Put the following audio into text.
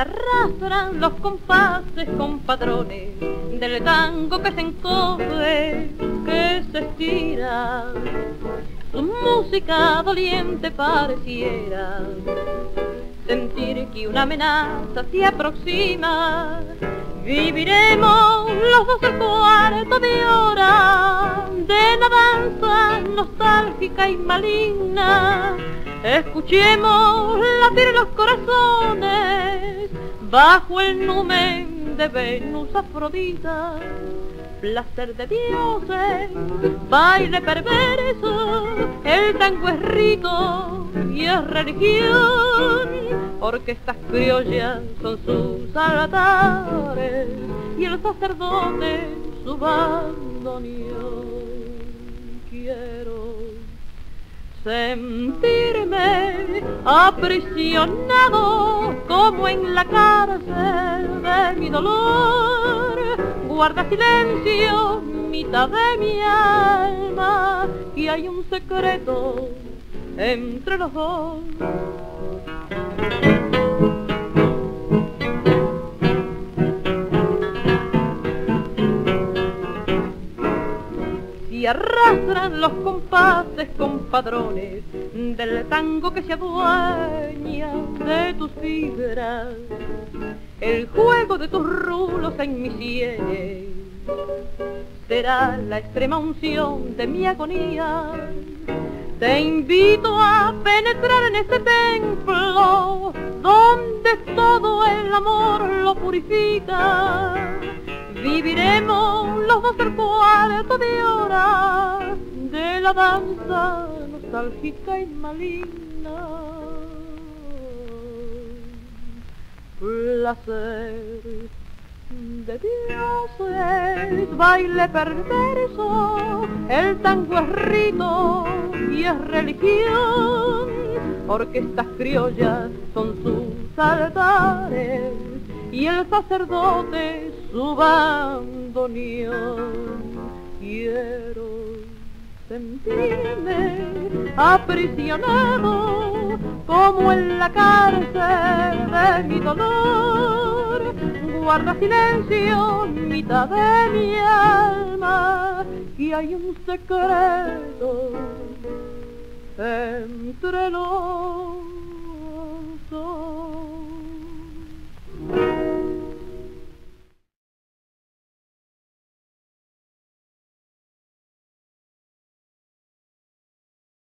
arrastran los compases compadrones del tango que se encoge, que se estira. Su música doliente pareciera sentir que una amenaza se aproxima. Viviremos los dos el cuarto de hora de la danza nostálgica y maligna Escuchemos latir los corazones bajo el numen de Venus Afrodita. Placer de dioses, baile perverso, el tango es rito y es religión, porque estas criollas son sus altares y el sacerdote su bandoneón. Quiero sentirme aprisionado como en la cárcel de mi dolor. Guarda silencio, mitad de mi alma, y hay un secreto entre los dos. y arrastran los compases compadrones del tango que se adueña el juego de tus rulos en mis sienes será la extrema unción de mi agonía. Te invito a penetrar en este templo donde todo el amor lo purifica Viviremos los dos el cuarto de hora de la danza nostálgica y maligna. Placer de dioses, baile perverso, el tango es rito y es religión, porque estas criollas son sus altares y el sacerdote su bandoneón. Quiero sentirme aprisionado como en la cárcel de mi dolor. Guarda silencio, mitad de mi alma, y hay un secreto entre los